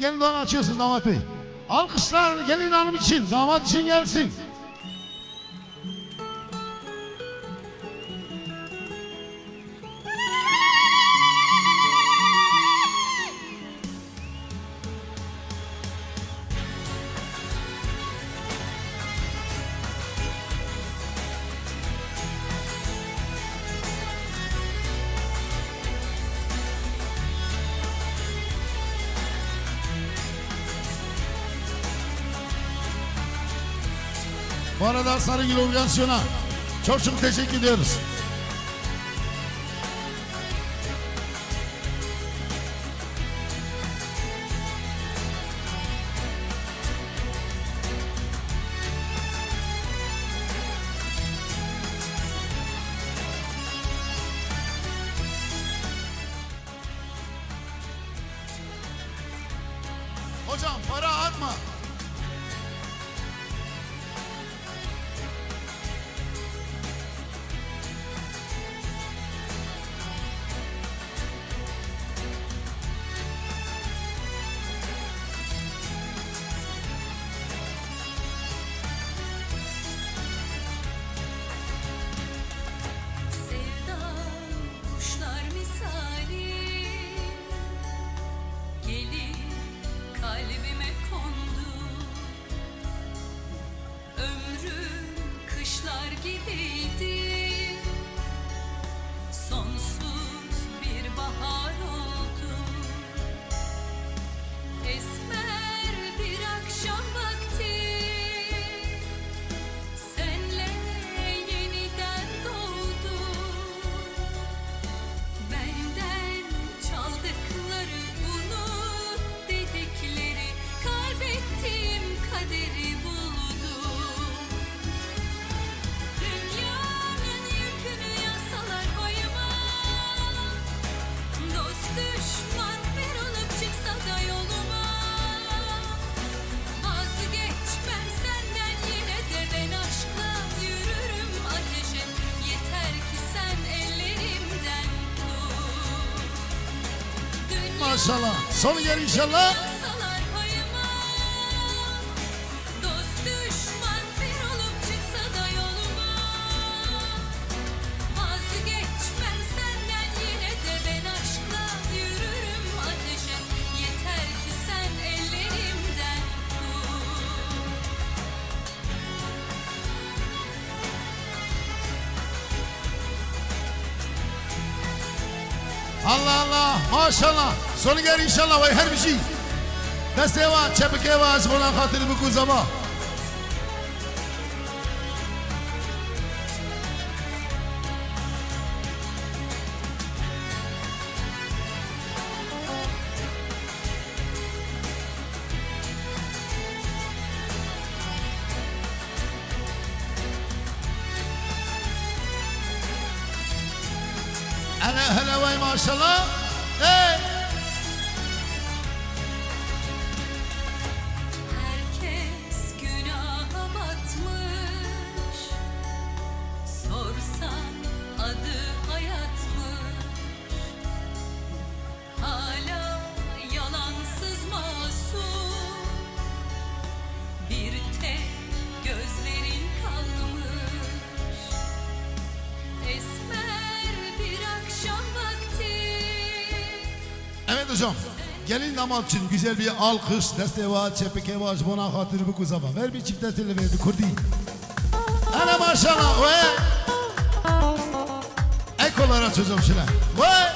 Gelin doğan açıyorsun damat bey. Alkışlar gelin hanım için, damat için gelsin. Arada Sarıgül Organizasyon'a çok çok teşekkür ediyoruz. Dünya Maşallah. Sonu gel inşallah. Allah Allah. Maşallah. Sonu gel inşallah. Vay her bir şey. Desteğe var, çepike var. Buna hatırı bu kuzama. Damat için güzel bir alkış, desteği var, çepike var. Buna hatırı bu kuzama. Ver bir çift desteli verdi kurdi. Hele maşallah. Ve. Ek olarak hocam şuna. Ve.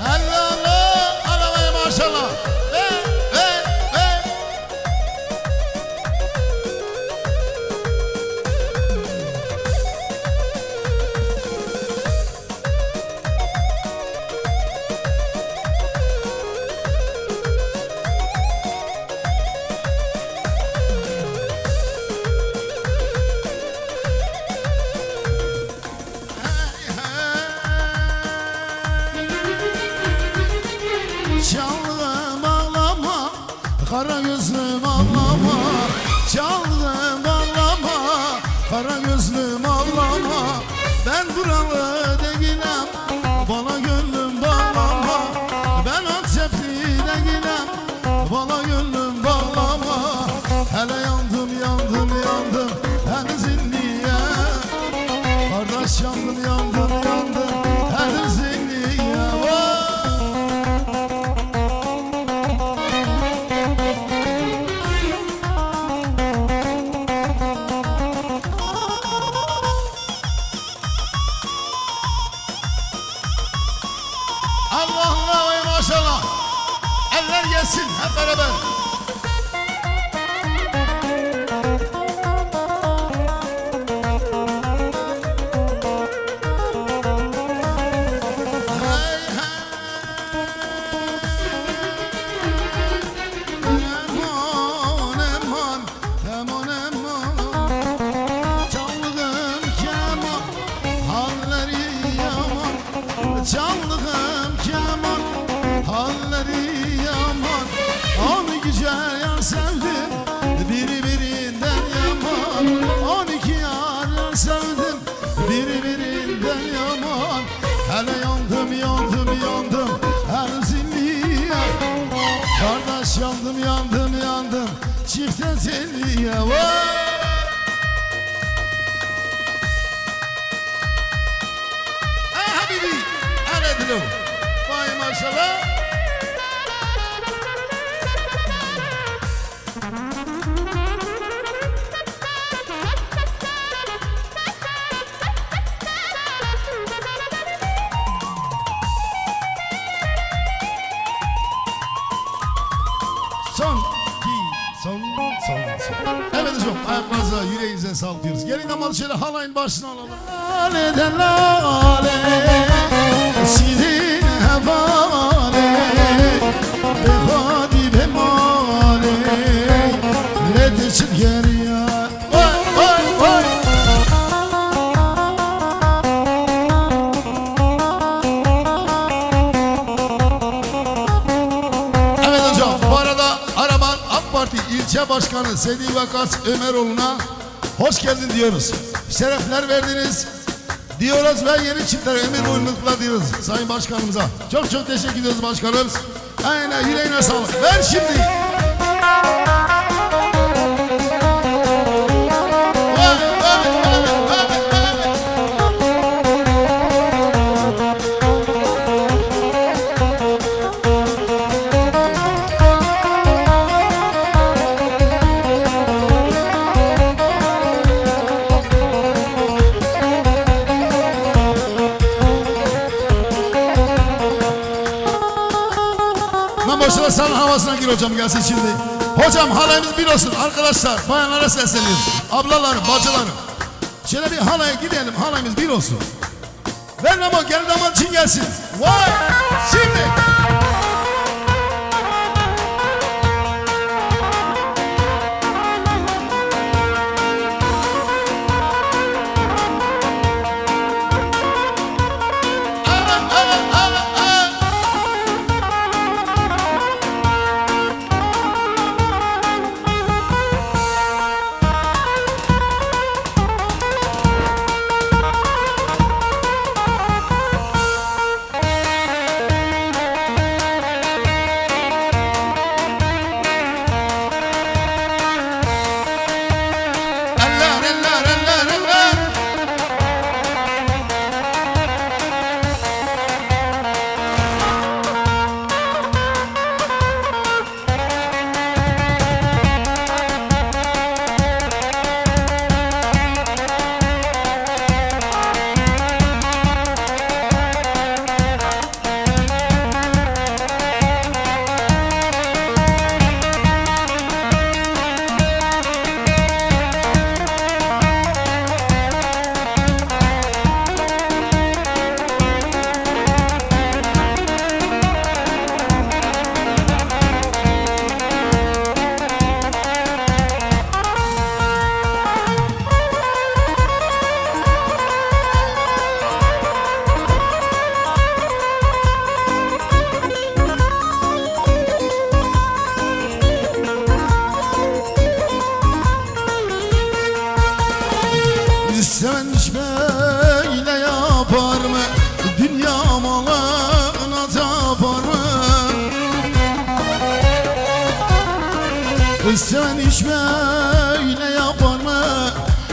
Allah Allah. Allah maşallah. Sedi Vakas Ömeroğlu'na hoş geldin diyoruz. Şerefler verdiniz diyoruz ve yeni çiftler ömür boyunlukla diyoruz Sayın Başkanımıza. Çok çok teşekkür ediyoruz başkanımız. Aynen yüreğine sağlık. Ver şimdi. Bekir hocam gelsin şimdi. Hocam halayımız bir olsun arkadaşlar. Bayanlara sesleniyoruz. Ablalar, bacılar. Şöyle bir halaya gidelim. Halayımız bir olsun. Ver ama gel damat için gelsin. Vay! Şimdi!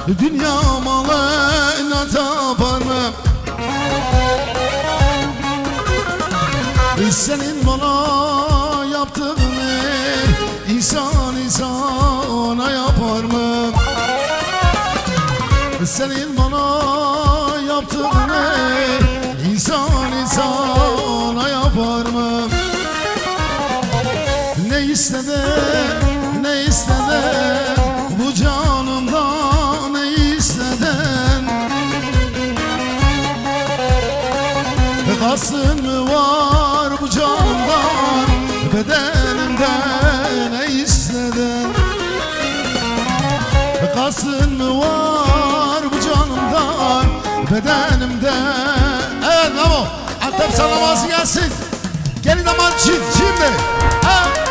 dünya malına tabanım Senin bana yaptığını insan insana yapar mı? Senin bedenimde. Evet bravo. Antep sallaması gelsin. Gelin aman çift şimdi Evet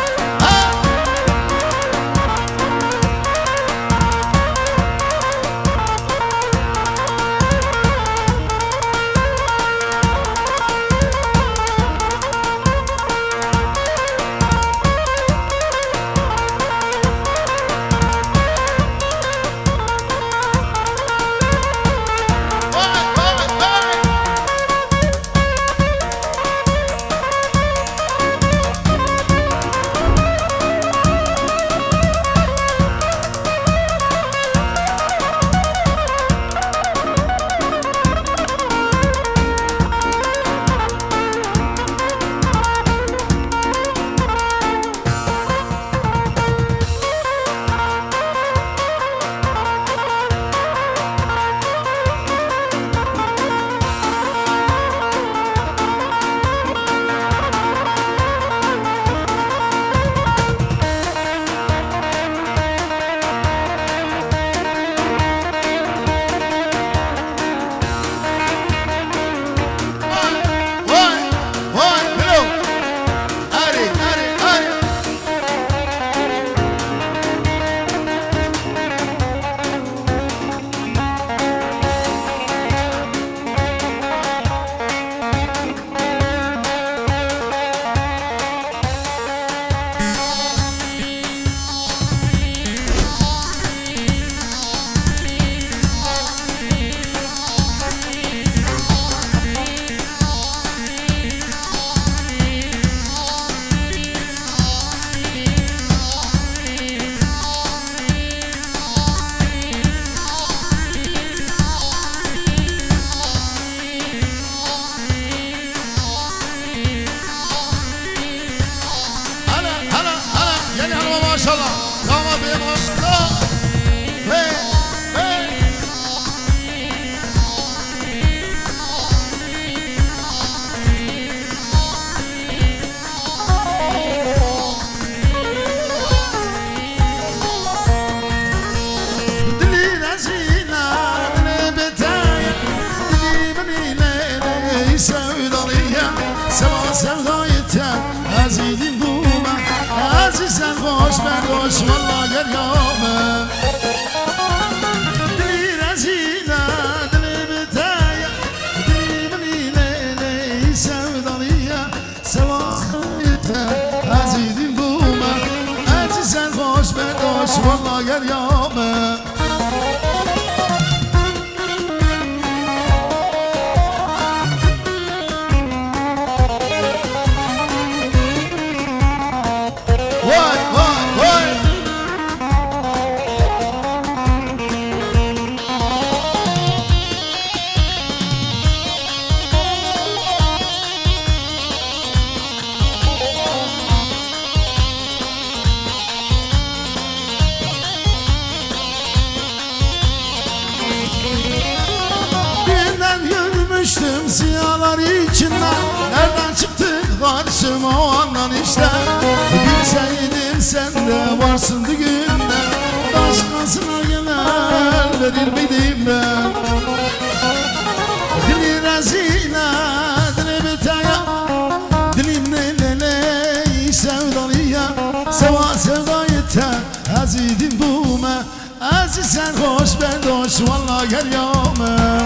خوش برداش والا گریامه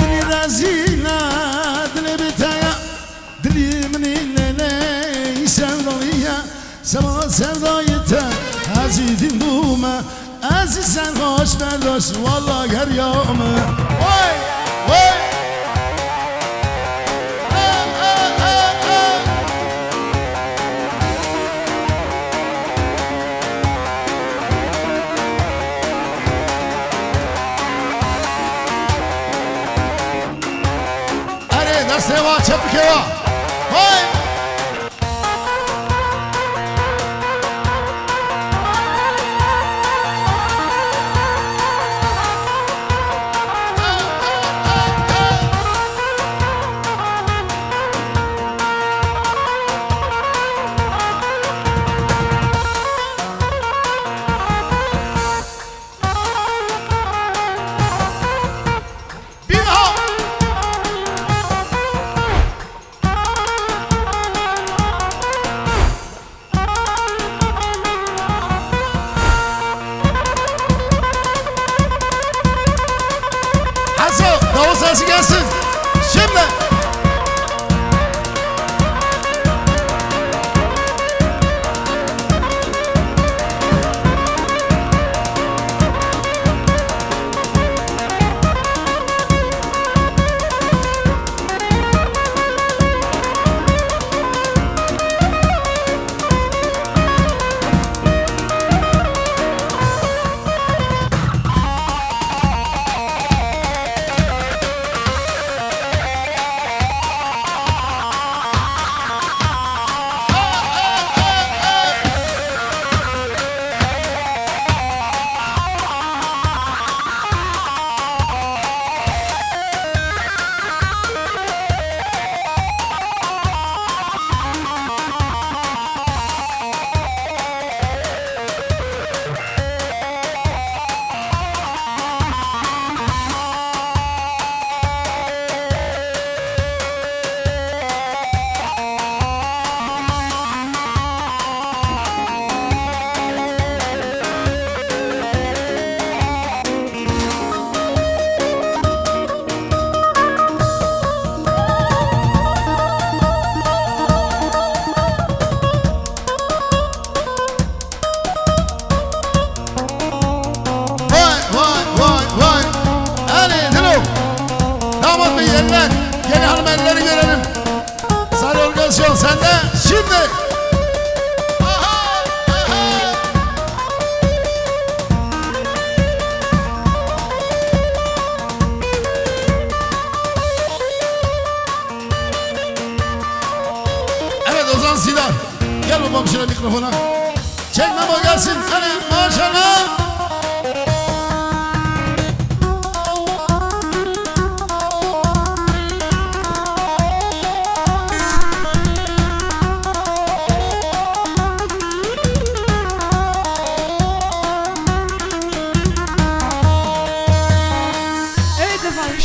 دلی رزیله دلی بتیا دلی منی لیلی سوداییه سما سوداییته عزیزیم بومه عزیزم خوش برداش والا گریامه وای وای 车不开了。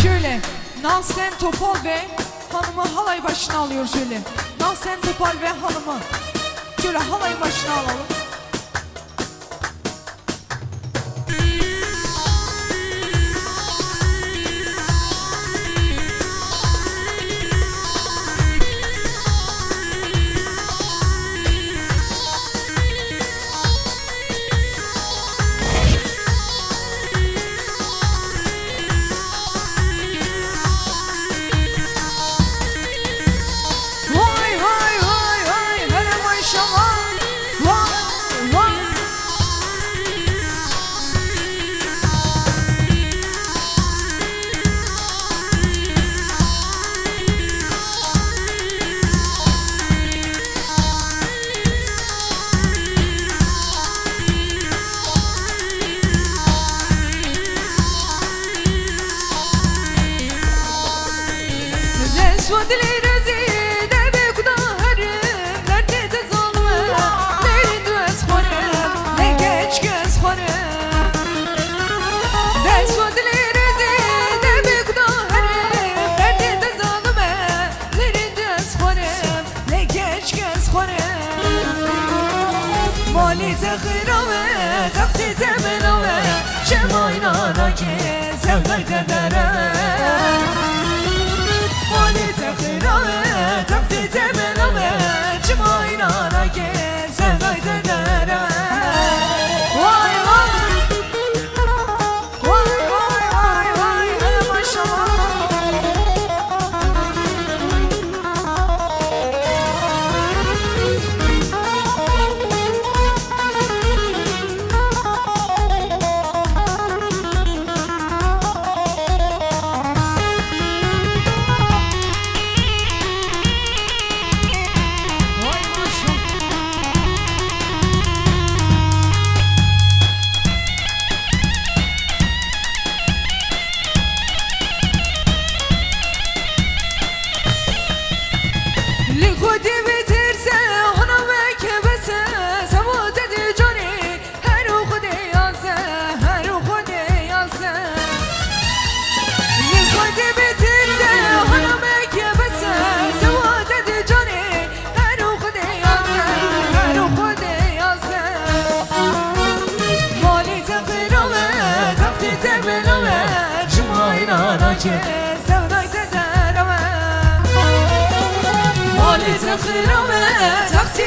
Şöyle. Nansen Topal ve hanımı halay başına alıyor şöyle. Nansen Topal ve hanımı. Şöyle halay başına alalım. سجدا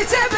It's everything.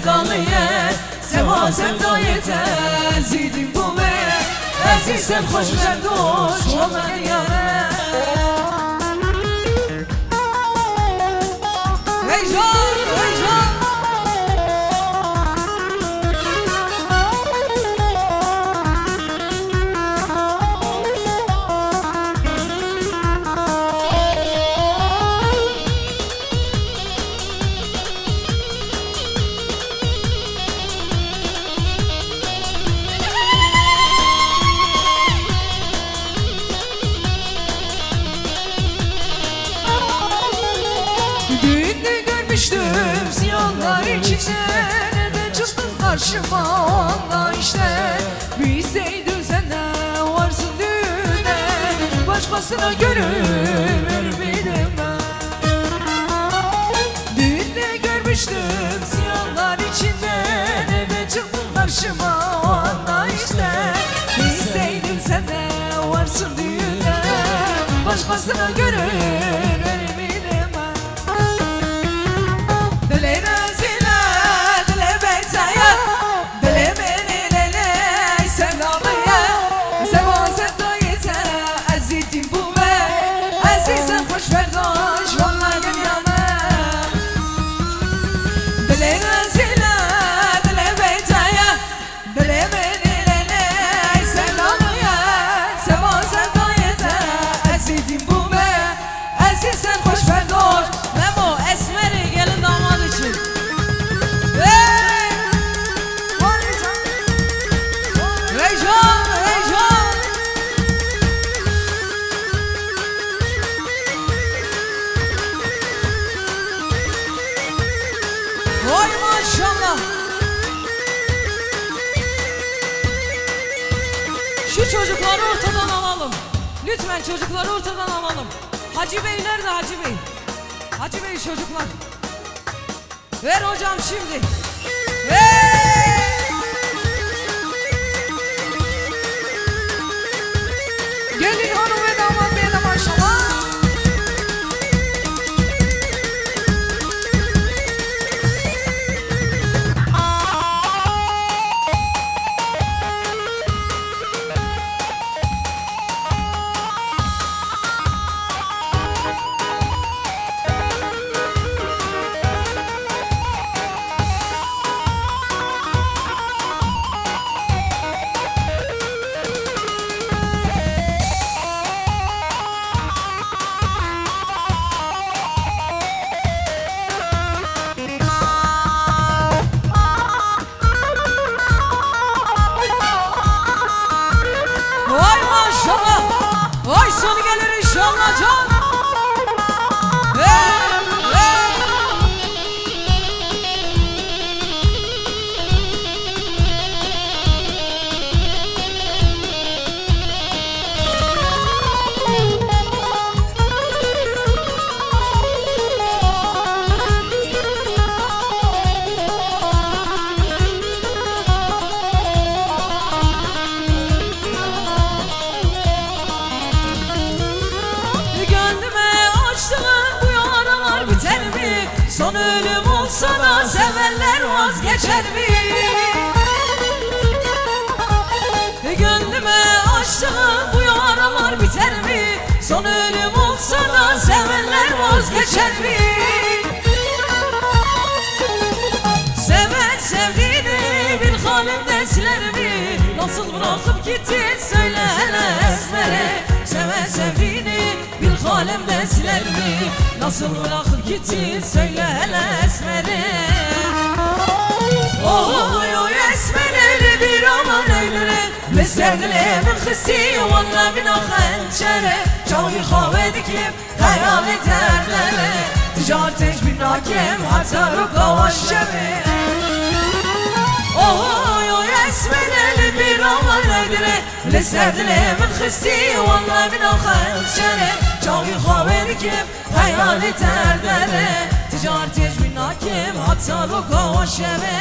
sevdalıya Seva sevdaya tezidim bu me Azizem hoş ver doş olan yâre işte. Bilseydin sen de varsın düğüne Başkasına vermedim ben. Düğünde görmüştüm ziyanlar içinde Neden çıktın karşıma onda işte. Bilseydin sen de varsın düğüne Başkasına gönül Nasıl bırakıp gittin söyle hele esmerim Oy oy esmer eli bir aman eylere Mesele min xisi valla bina xençere Çavi xave dikip hayali terlere Ticar tecbir nakem hatta ruka vaşşeme Oy oy esmer eli bir aman eylere Mesele min xisi valla bina xençere چاقی خواهر که خیال تر داره. تجارتش بینا رو ماتالو کاشره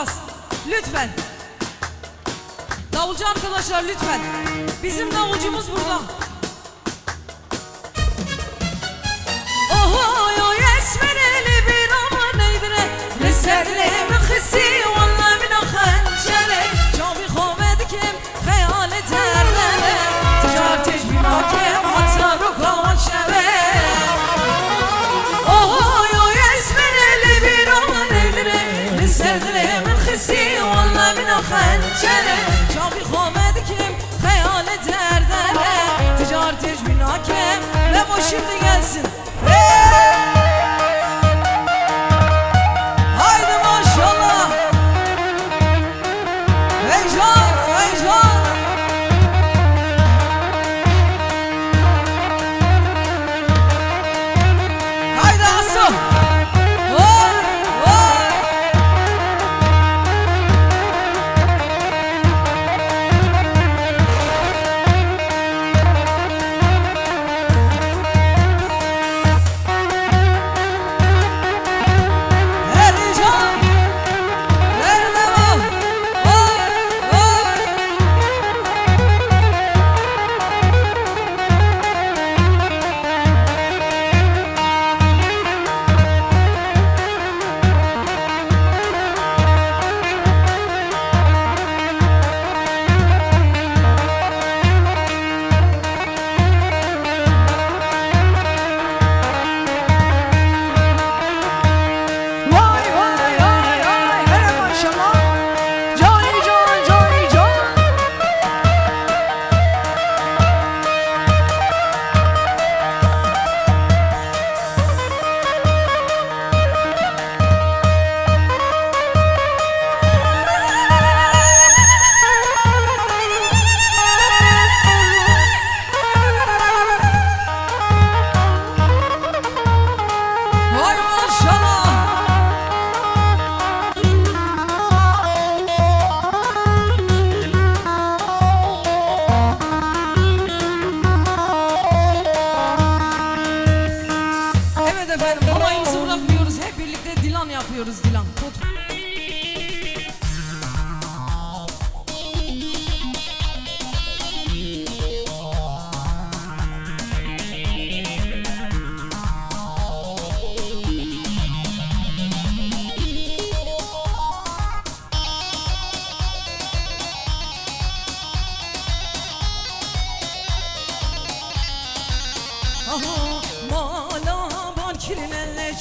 alacağız. Lütfen. Davulcu arkadaşlar lütfen. Bizim davulcumuz burada. Oho yo esmereli bir ama neydine. Ne şimdi gelsin.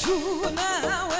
True now.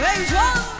Heyecan Vay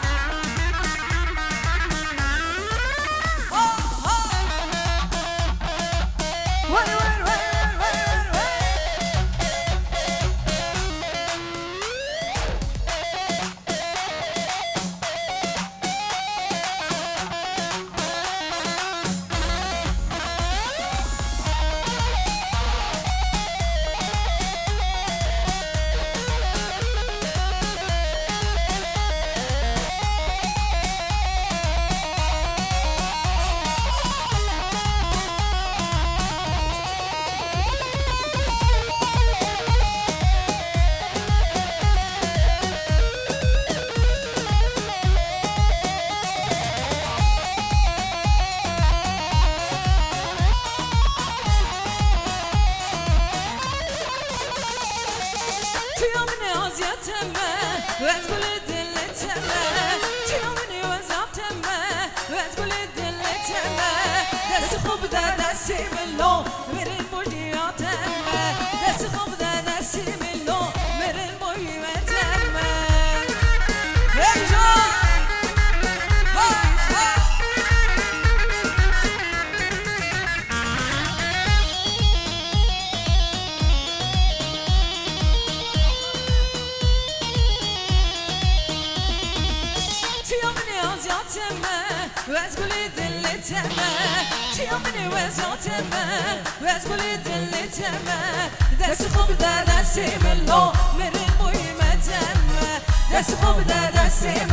ذاتمه وز گل دل تمه دست خوب در دست ملا مره بوی متمه دست خوب در دست ای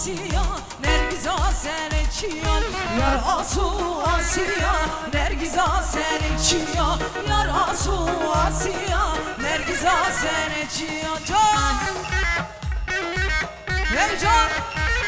Asiya Nergiza Serçiyan Yarasu Asiya Nergiza Serçiyan Yarasu Asiya Nergiza Serçiyan Can! Heyecan Aha,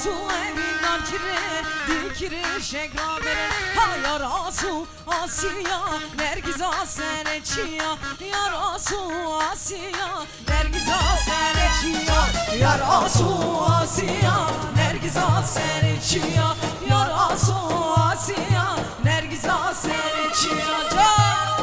Hasu evinden kirir, dikirir şekra verir Ha yar asu asiya, nergiza sereçiya Yar asu asiya, nergiza sereçiya Yar asu asiya, nergiza sereçiya Yar asu asiya, nergiza sereçiya Can!